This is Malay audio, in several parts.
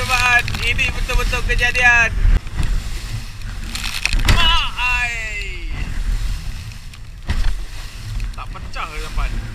cobaan. Ini betul-betul kejadian. Mak ai. Tak pecah ke sampan?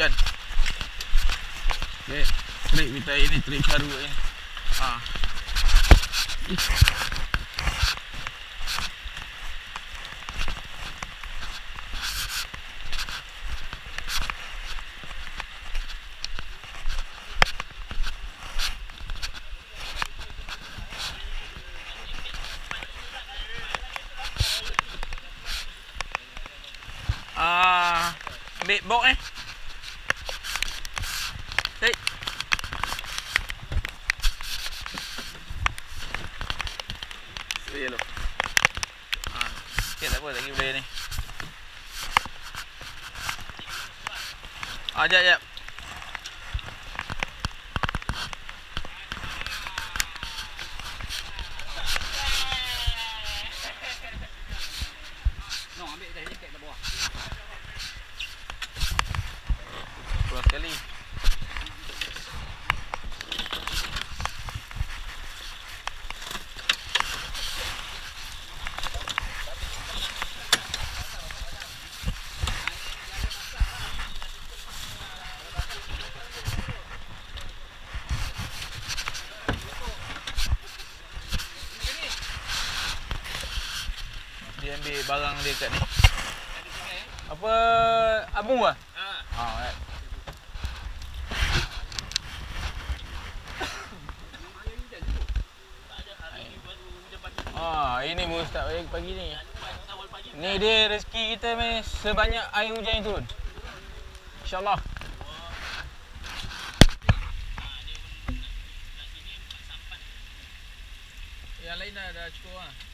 Hujan. Okay. Trik kita ini trik baru ni. Ha. Ah, ambil bok eh. Oh, yeah, yeah. Ambil barang dia kat ni. Apa abu ah? Ha. Ha, right. Ah, ini baru start pagi, pagi ni. Ni dia rezeki kita ni sebanyak air hujan yang turun. InsyaAllah. Yang lain dah, dah cukup lah.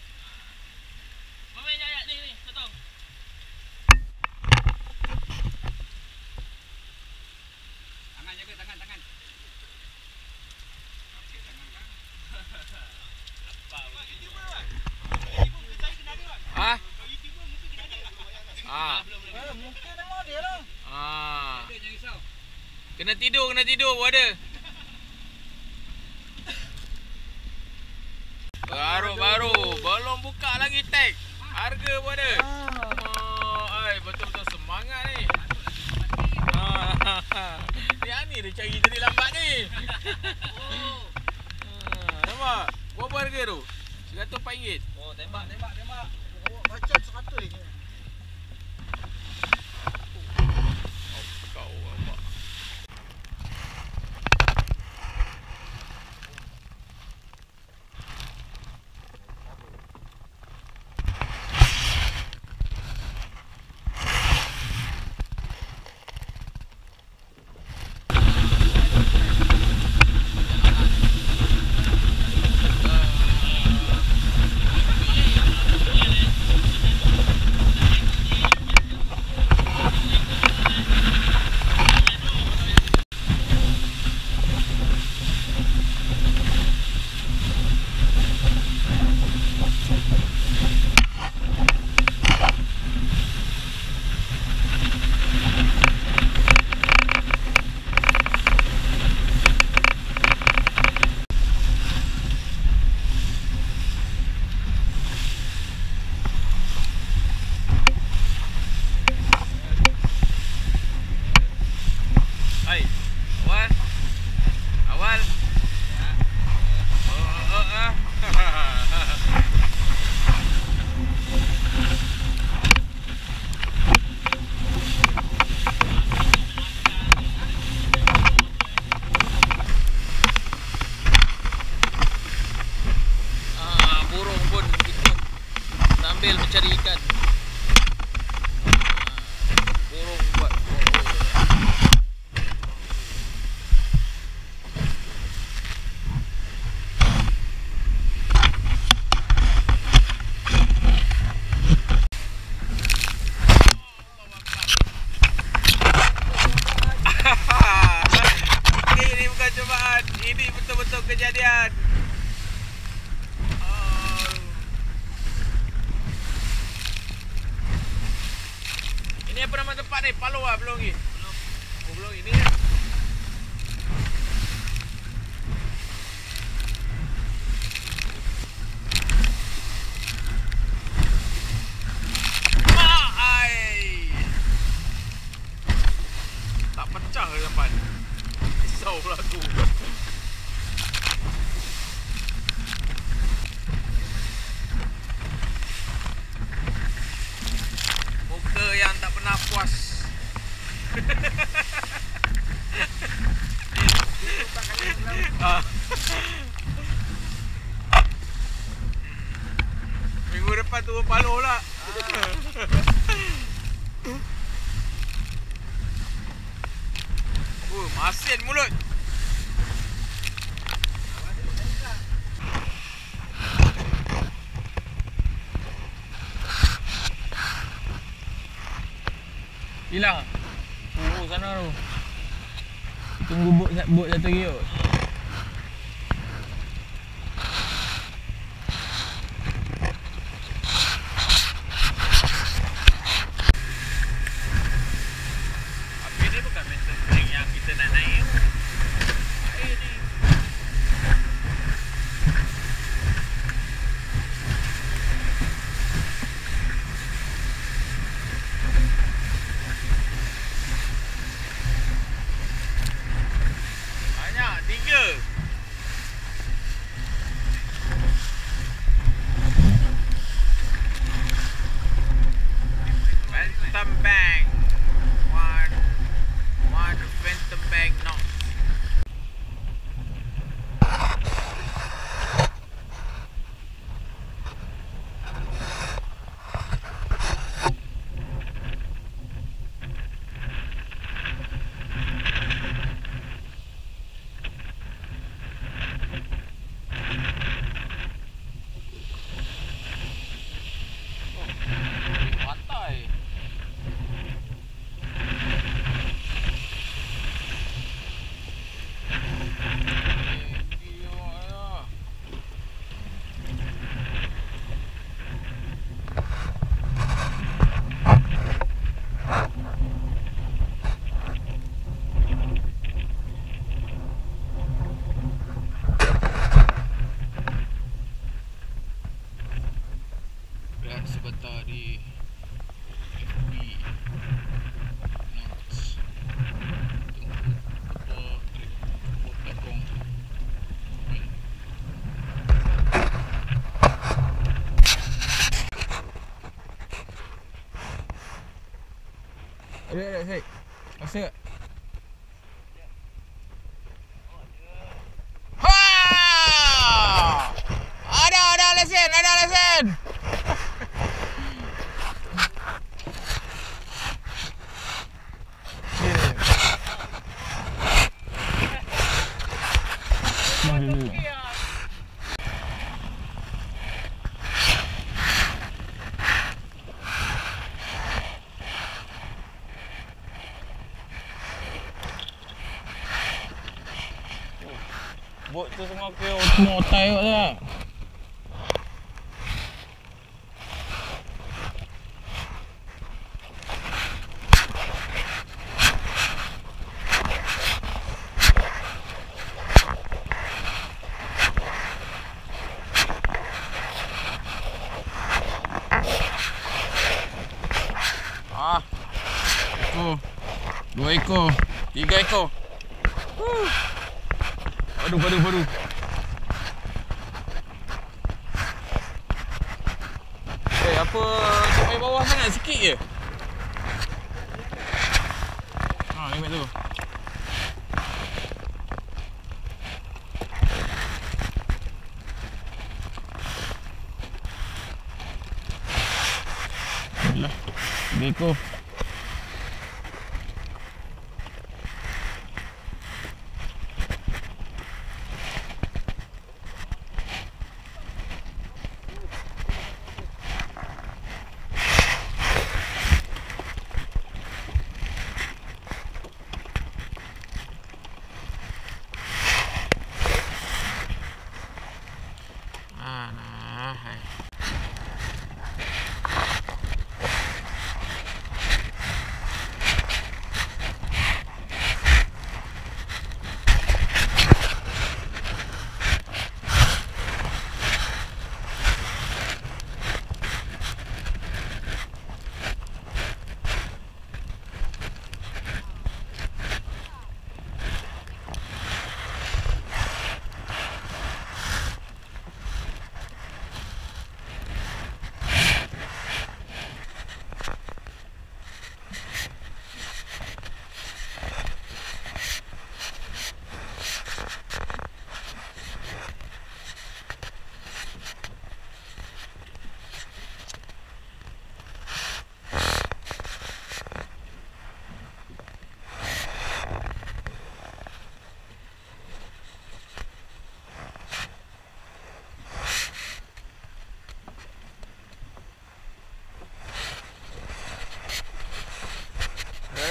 Ah. Eh, mungkin memang dia lah. Ah. Ada jangan risau. Kena tidur, kena tidur pun ada. Baru baru, belum buka lagi tag. Harga pun ada. Oh, ai betul-betul semangat ni. Ah, Ni Ani dia cari tadi lambat ni. Oh. Ah, nampak? Berapa harga tu? RM100. Oh, tembak tembak tembak. Macam 100 je. Ini betul-betul kejadian. Oh. Ini apa nama tempat ni? Palo ah, belum lagi. Belum. Oh, belum ini. ya? Tak pecah ke depan? Risau pula aku. Muka yang tak pernah puas. Ah. Minggu depan turun Palo pula. Oh, masin mulut. Hilang. Oh, sana tu. Tunggu bot satu lagi it. Bot tu semua ke semua otai kot lah. Ah. Dua ekor. Tiga ekor. Huh. Aduh, aduh, aduh. Eh, apa sampai bawah sangat sikit je? Ha, limit tu. Alah, Beko.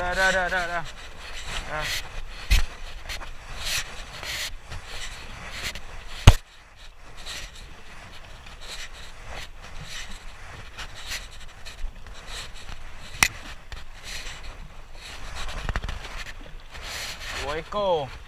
Dah, dah, dah, dah, dah. Dah. Dua ekor.